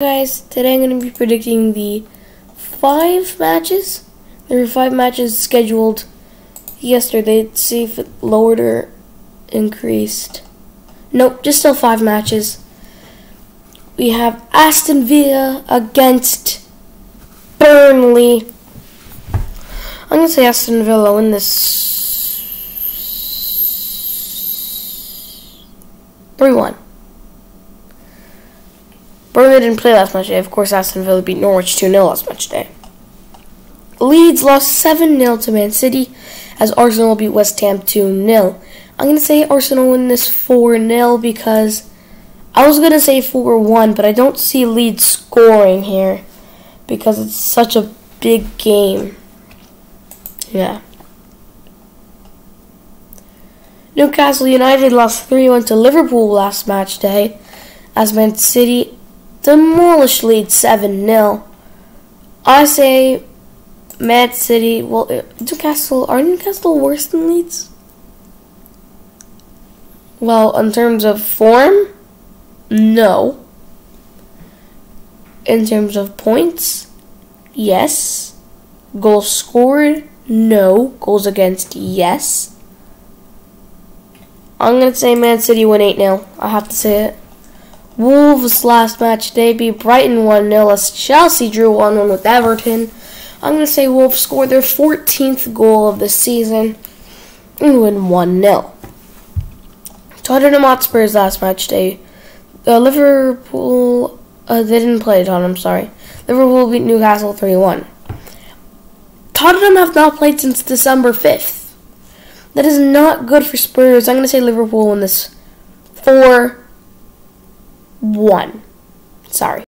guys, today I'm going to be predicting the five matches. There were five matches scheduled yesterday. Let's see if it lowered or increased. Nope, just still five matches. We have Aston Villa against Burnley. I'm going to say Aston Villa win this 3 1. Burnley didn't play last match day. Of course, Aston Villa beat Norwich 2 0 last match day. Leeds lost 7 0 to Man City as Arsenal beat West Ham 2 0. I'm going to say Arsenal win this 4 0 because I was going to say 4 1, but I don't see Leeds scoring here because it's such a big game. Yeah. Newcastle United lost 3 1 to Liverpool last match day as Man City demolished Leeds 7 0. I say Mad City, well, uh, Newcastle, are Newcastle worse than Leeds? Well, in terms of form, no. In terms of points, yes. Goals scored, no. Goals against, yes. I'm going to say Man City win 8 0. I have to say it. Wolves last match they beat Brighton 1 0 as Chelsea drew 1 1 with Everton. I'm going to say Wolves scored their 14th goal of the season and win 1 0. Tottenham Hotspur's last match day. Uh, Liverpool, uh, they didn't play Tottenham, sorry. Liverpool beat Newcastle 3 1. Tottenham have not played since December 5th. That is not good for Spurs. I'm going to say Liverpool win this 4 1. Sorry.